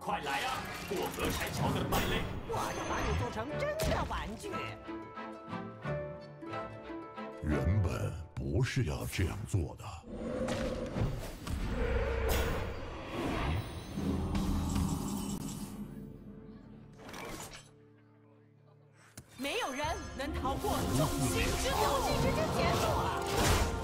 快来啊！过河拆桥的败类，我要把你做成真的玩具。原本不是要这样做的。没有人能逃过众星之游戏时就结束了。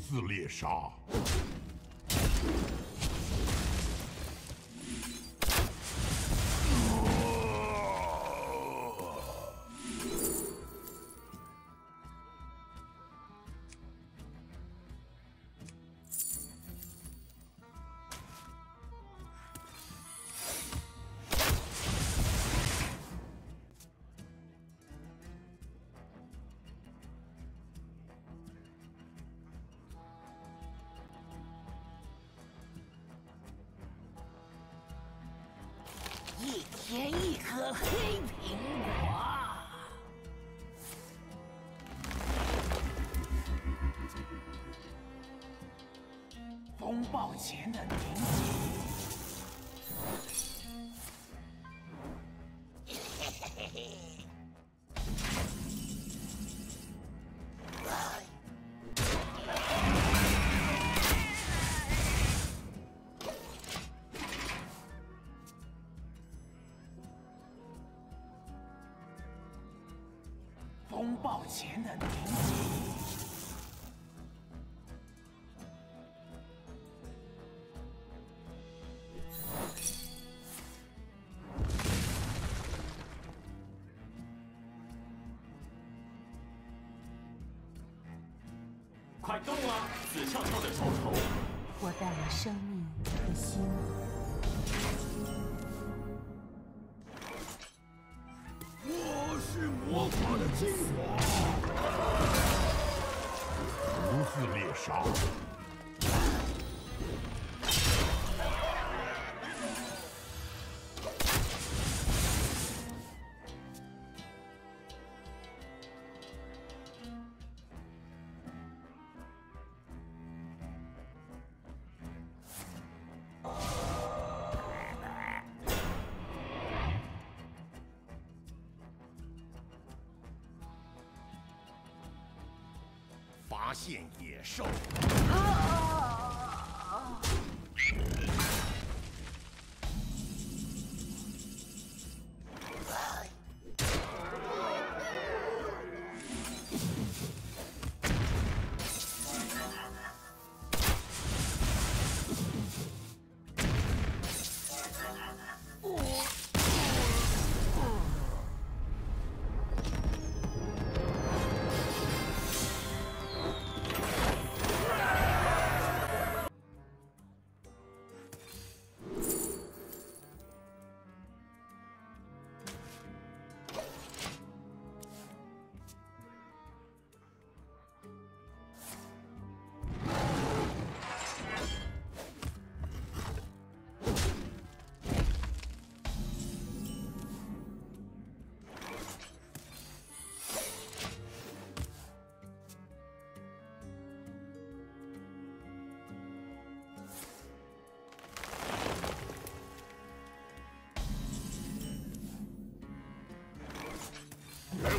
自猎杀。一天一颗黑苹果。风暴前的宁风暴前的宁静。快动啊！死翘翘的臭虫，我带了生命和希望。独自猎杀。发现野兽。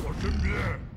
我身边。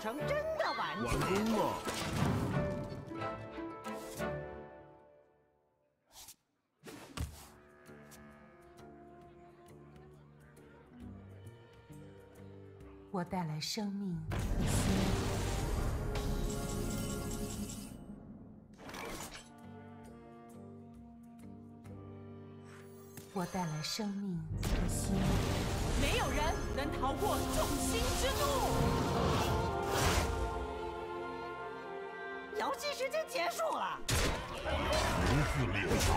成真的玩具。完工了。我带来生命和希望。我带来生命和希望。没有人能逃过众星之怒。游戏时间结束了。不负猎杀，